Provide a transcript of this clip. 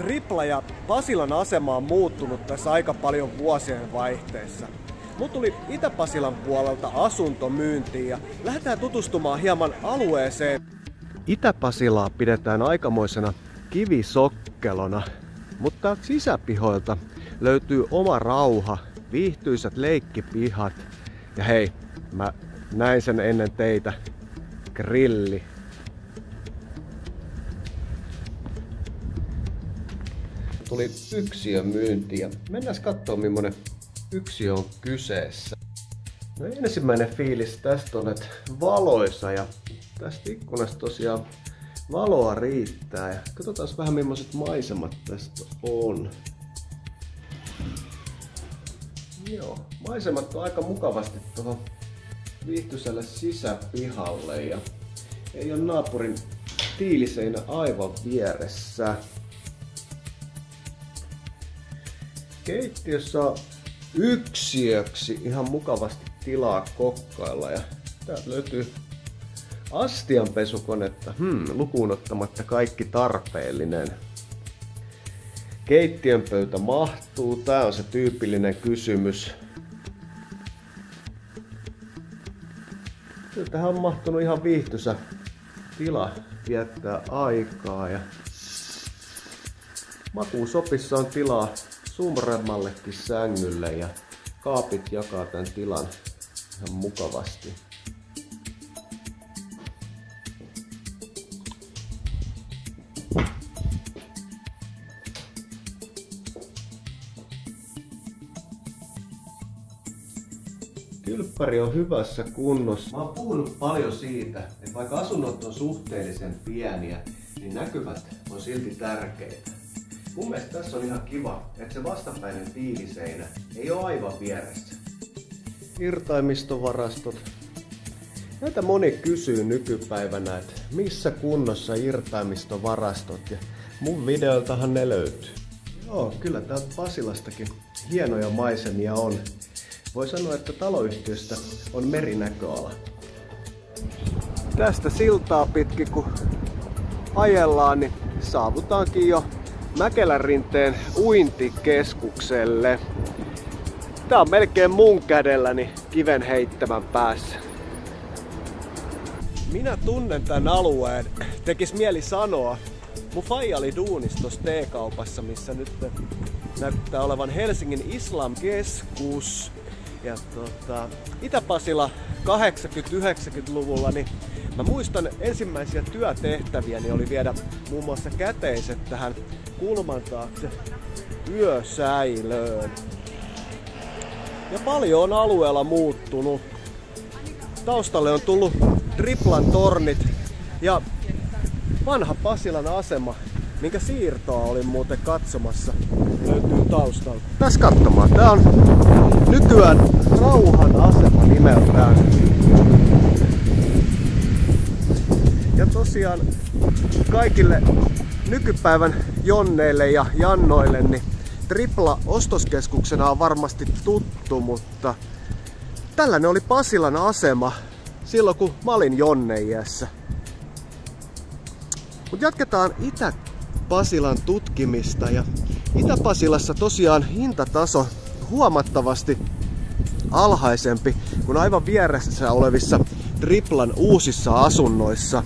Tripla ja Pasilan asema on muuttunut tässä aika paljon vuosien vaihteessa. Mut tuli Itä-Pasilan puolelta asunto myyntiin ja lähdetään tutustumaan hieman alueeseen. Itä-Pasilaa pidetään aikamoisena kivisokkelona, mutta sisäpihoilta löytyy oma rauha, viihtyisät leikkipihat ja hei, mä näin sen ennen teitä, grilli. Tuli yksiö myynti ja mennään katsoa millainen yksiö on kyseessä. No ensimmäinen fiilis tästä on, että valoisa ja tästä ikkunasta tosiaan valoa riittää. Ja katsotaan vähän millaiset maisemat tästä on. Joo, maisemat on aika mukavasti tuohon viihtyiselle sisäpihalle ja ei ole naapurin tiiliseinä aivan vieressä. Keittiössä yksiöksi ihan mukavasti tilaa kokkailla ja täältä löytyy astianpesukonetta, hmm, lukuun ottamatta kaikki tarpeellinen. Keittiön pöytä mahtuu, tää on se tyypillinen kysymys. Tähän on mahtunut ihan viihtyisä tila viettää aikaa ja makuusopissa on tilaa sumremmallekin sängylle ja kaapit jakaa tämän tilan ihan mukavasti. Kylppäri on hyvässä kunnossa. Mä oon puhunut paljon siitä, että vaikka asunnot on suhteellisen pieniä, niin näkymät on silti tärkeitä. Mun mielestä tässä on ihan kiva, että se vastapäinen tiiliseinä ei ole aivan vieressä. Irtaimistovarastot. Näitä moni kysyy nykypäivänä, että missä kunnossa irtaimistovarastot ja mun videoltahan ne löytyy. Joo, kyllä täältä Pasilastakin hienoja maisemia on. Voi sanoa, että taloyhtiöstä on merinäköala. Tästä siltaa pitkin kun ajellaan, niin saavutaankin jo Mäkelän rinteen uintikeskukselle. Tää on melkein mun kädelläni kiven heittämän päässä. Minä tunnen tän alueen. Tekis mieli sanoa. Mun faija oli duunistos T-kaupassa, missä nyt näyttää olevan Helsingin Islam keskus. Ja tota, Itä-Pasila 80-90-luvulla, niin mä muistan ensimmäisiä työtehtäviä, niin oli viedä muun muassa käteiset tähän kulman taakse yösäilöön. Ja paljon on alueella muuttunut. Taustalle on tullut triplan tornit ja vanha Pasilan asema, minkä siirtoa olin muuten katsomassa, löytyy taustalta. Tässä katsomaan. Tää on nykyään Rauhan asema nimeltään. Tosiaan kaikille nykypäivän jonneille ja jannoille, niin Tripla ostoskeskuksena on varmasti tuttu, mutta tällainen oli Pasilan asema silloin kun mä olin Jonneiässä. Mutta jatketaan Itä-Pasilan tutkimista ja Itä-Pasilassa tosiaan hintataso huomattavasti alhaisempi kuin aivan vieressä olevissa Triplan uusissa asunnoissa.